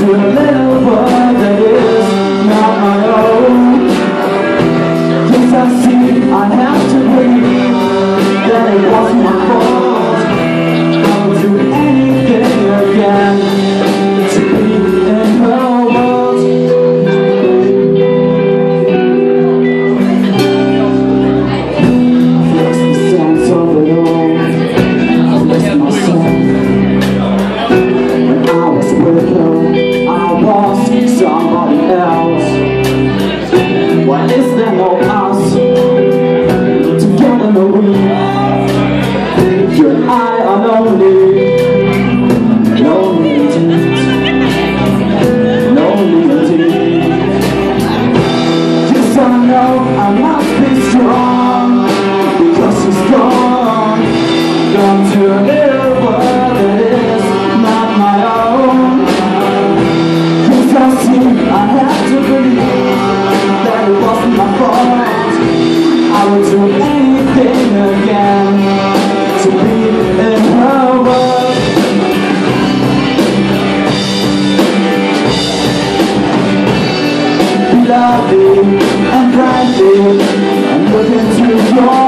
to live And it's all us I'm blinded, I'm looking through your